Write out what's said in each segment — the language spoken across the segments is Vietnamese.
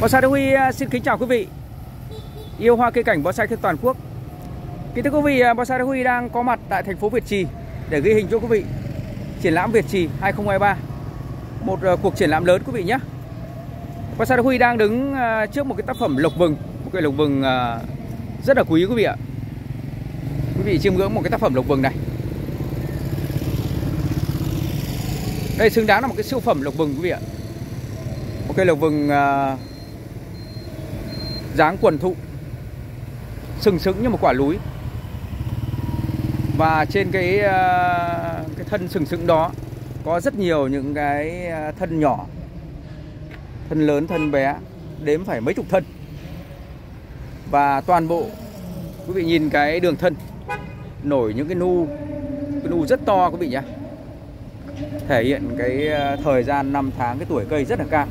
Bonsai Đức Huy à, xin kính chào quý vị. Yêu hoa cây cảnh bonsai trên toàn quốc. Kính thưa quý vị, à, Bonsai Đức Huy đang có mặt tại thành phố Việt Trì Để ghi hình cho quý vị Triển lãm Việt Trì 2023 Một à, cuộc triển lãm lớn quý vị nhé. Bonsai Đức Huy đang đứng trước một cái tác phẩm lộc vừng Một cái lộc vừng rất là quý quý vị ạ. Quý vị chiêm ngưỡng một cái tác phẩm lộc vừng này. Đây xứng đáng là một cái siêu phẩm lộc vừng quý vị ạ. Một cây lộc vừng uh, dáng quần thụ, sừng sững như một quả núi. Và trên cái ờ, cái thân sừng sững đó có rất nhiều những cái ờ, thân nhỏ, thân lớn, thân bé, đếm phải mấy chục thân. Và toàn bộ, quý vị nhìn cái đường thân, nổi những cái nu cái nu rất to, quý vị nhé. Thể hiện cái ờ, thời gian năm tháng, cái tuổi cây rất là cao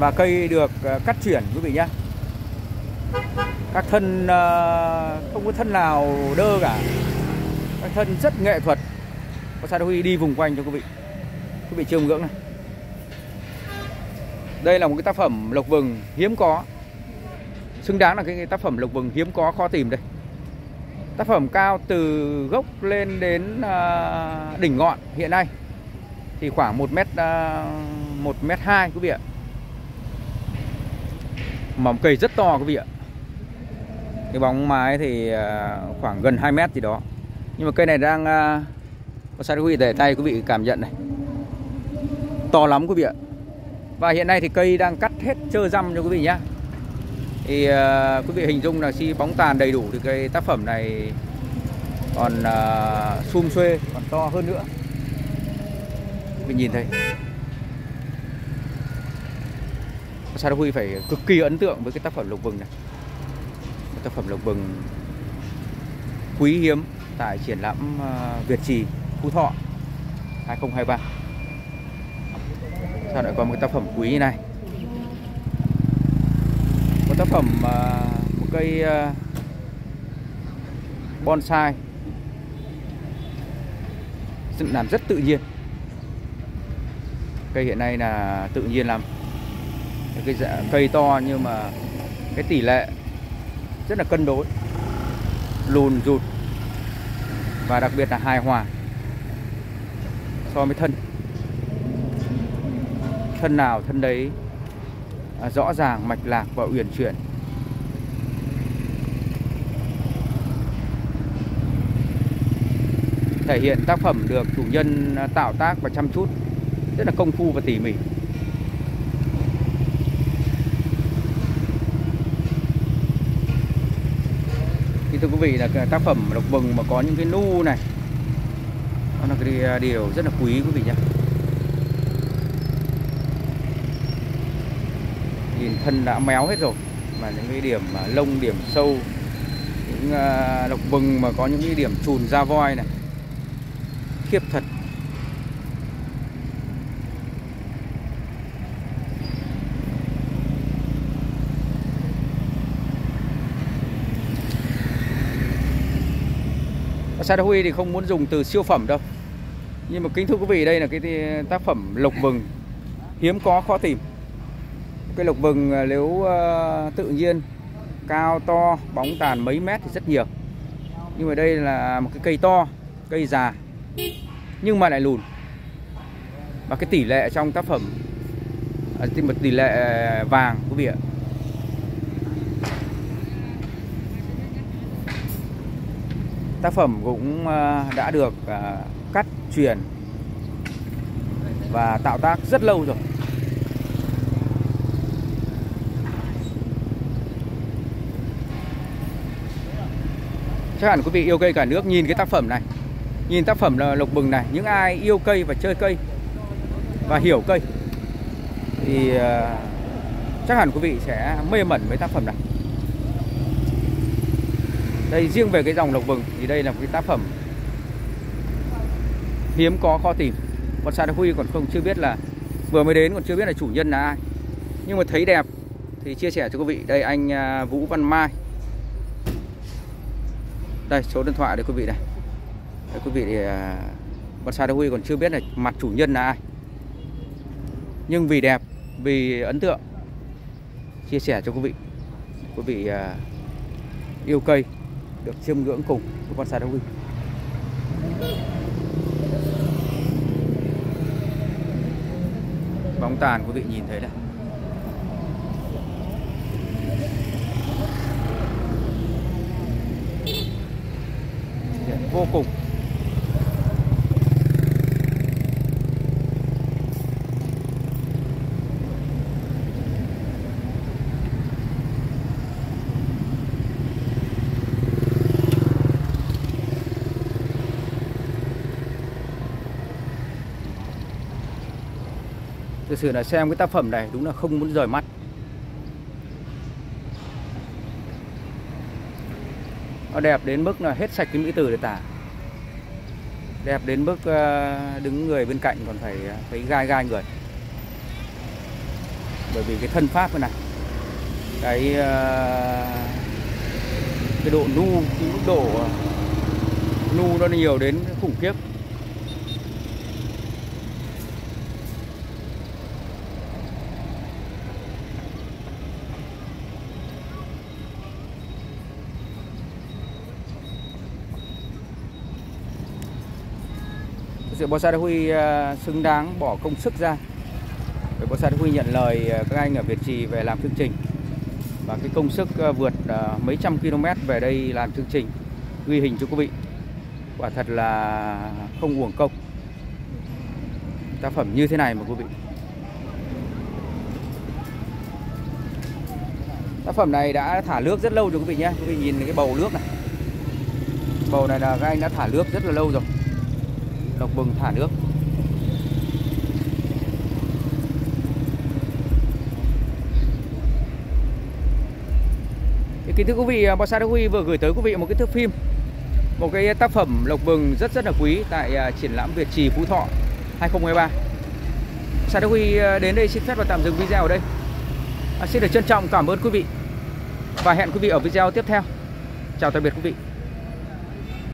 và cây được ờ, cắt chuyển quý vị nhé. Các thân ờ, không có thân nào đơ cả. Các thân rất nghệ thuật. Có sao huy đi vùng quanh cho quý vị. Quý vị chiêm ngưỡng này. Đây là một cái tác phẩm lộc vừng hiếm có. Xứng đáng là cái tác phẩm lộc vừng hiếm có khó tìm đây. Tác phẩm cao từ gốc lên đến ờ, đỉnh ngọn hiện nay. Thì khoảng 1 mét ờ, một mét hai quý vị ạ mầm cây rất to quý vị ạ. Cái bóng mái thì à, khoảng gần 2 mét gì đó. Nhưng mà cây này đang à, có sao quý vị để tay quý vị cảm nhận này. To lắm quý vị ạ. Và hiện nay thì cây đang cắt hết trơ răm cho quý vị nhé thì uh, quý vị hình dung là khi bóng tàn đầy đủ thì cây tác phẩm này còn uh, sum xuê còn to hơn nữa. Mình nhìn thấy. Sa Huy phải cực kỳ ấn tượng với cái tác phẩm lục vừng này? Tác phẩm lộc vừng quý hiếm tại triển lãm ờ, Việt Trì, Phú Thọ 2023 sao lại có một cái tác phẩm quý như này? Một tác phẩm ờ, một cây ờ, bonsai. Dựng làm rất tự nhiên. Cây hiện nay là tự nhiên lắm cái dạ, cây to nhưng mà cái tỷ lệ rất là cân đối, lùn rụt và đặc biệt là hài hòa so với thân. Thân nào thân đấy à, rõ ràng, mạch lạc và uyển chuyển. Thể hiện tác phẩm được chủ nhân à, tạo tác và chăm chút rất là công phu và tỉ mỉ. Thưa quý vị là tác phẩm lộc vừng mà có những cái nu này. Đó là cái à, điều rất là quý quý vị nhé. Nhìn thân đã méo hết rồi, mà những cái điểm à, lông điểm sâu, những à, lộc vừng mà có những cái điểm chùn da voi này. Khiếp thật. Sada Huy thì không muốn dùng từ siêu phẩm đâu. Nhưng mà kính thưa quý vị đây là cái tác phẩm lộc vừng. Hiếm có khó tìm. Cái lộc vừng à, nếu uh, tự nhiên Cao to bóng tàn mấy mét thì rất nhiều. Nhưng mà đây là một cái cây to Cây già Nhưng mà lại lùn. Và cái tỷ lệ trong tác phẩm à, một tỷ lệ vàng quý vị ạ. Tác phẩm cũng ờ, đã được ờ, cắt, truyền và tạo tác rất lâu rồi. Chắc hẳn quý vị yêu cây cả nước nhìn cái tác phẩm này, nhìn tác phẩm là lộc bừng này, những ai yêu cây và chơi cây và hiểu cây thì ờ, chắc hẳn quý vị sẽ mê mẩn với tác phẩm này đây riêng về cái dòng lộc vừng thì đây là một cái tác phẩm hiếm có khó tìm. Còn Sa Huy còn không chưa biết là vừa mới đến còn chưa biết là chủ nhân là ai. Nhưng mà thấy đẹp thì chia sẻ cho quý vị. Đây anh à, Vũ Văn Mai. Đây số điện thoại đây quý vị này. Đây, quý vị à, thì con Sa Huy còn chưa biết là mặt chủ nhân là ai. Nhưng vì đẹp vì ấn tượng chia sẻ cho quý vị. Quý vị à, yêu cây được chiêm ngưỡng cùng với bonsai đông huy bóng tàn, quý vị nhìn thấy đây. Vô cùng sự là xem cái tác phẩm này đúng là không muốn rời mắt. Nó đẹp đến mức là hết sạch cái mỹ từ để tả. Đẹp đến mức ờ, đứng người bên cạnh còn phải ờ, thấy gai gai người. Bởi vì cái thân pháp này cái ờ, cái độ nu, cái mức độ nu nó nhiều đến khủng khiếp. Sự bonsai Đa Huy à, xứng đáng bỏ công sức ra. Để bonsai Đa Huy nhận lời à, các anh ở Việt Trì về làm chương trình. Và cái công sức à, vượt mấy trăm km về đây làm chương trình, ghi hình cho quý vị. Quả thật là không uổng công. Tác phẩm như thế này mà quý vị. Tác phẩm này đã thả nước rất lâu rồi quý vị nhé. Quý vị nhìn cái bầu nước này. Bầu này là các anh đã thả nước rất là lâu rồi lộc bừng thả nước. Thì kính thưa quý vị à, Bonsai Đắc Huy vừa gửi tới quý vị một cái thước phim một cái tác phẩm lộc bừng rất rất là quý tại à, triển lãm Việt Trì Phú Thọ 2023 Sa Đắc Huy à, đến đây xin phép và tạm dừng video ở đây. À, xin được trân trọng cảm ơn quý vị và hẹn quý vị ở video tiếp theo. Chào tạm biệt quý vị.